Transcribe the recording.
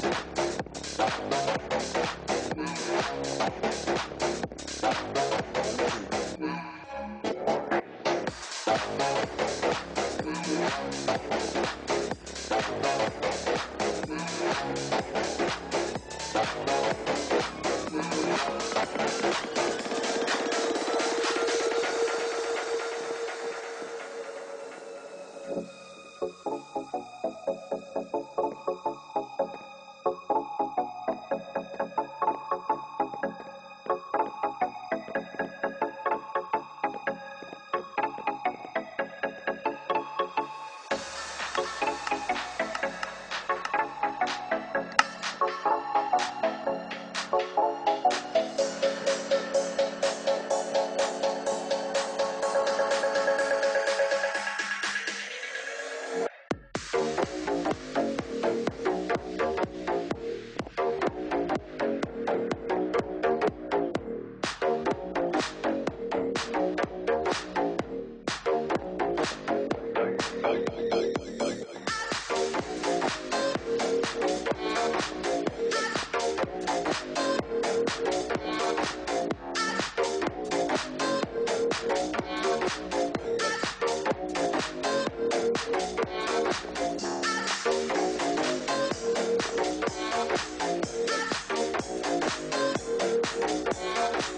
Thank Thank you.